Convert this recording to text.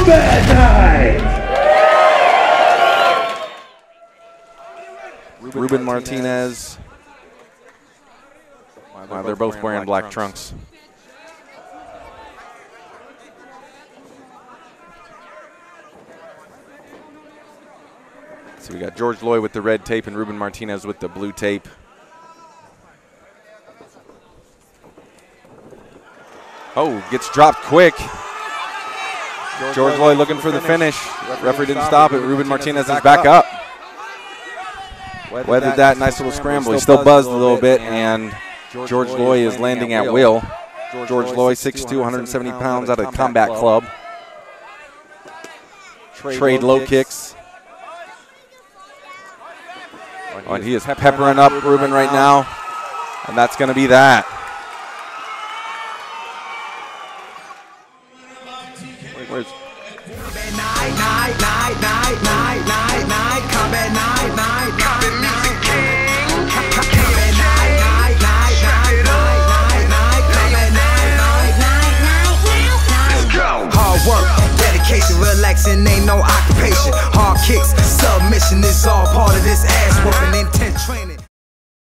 Combat Night! Ruben Martinez. Wow, they're both wearing black trunks. So we got George Loy with the red tape and Ruben Martinez with the blue tape. Oh, gets dropped quick. George Loy looking for the finish. Referee didn't stop it. Ruben Martinez is back up. Weathered that nice little scramble. He still buzzed a little bit, and George Loy is landing at will. George Loy, 6'2", 170 pounds out of Combat Club. Trade low kicks. Oh, and he is peppering up Ruben right now, and that's going to be that. Where's Night, night, night, night, night, night, night, combat night, night, combat music king. Combat night, night, night, night, night, night, combat night, night, night, night, night. Let's go. Hard work, dedication, relaxing ain't no occupation. Hard kicks, submission is all part of this ass.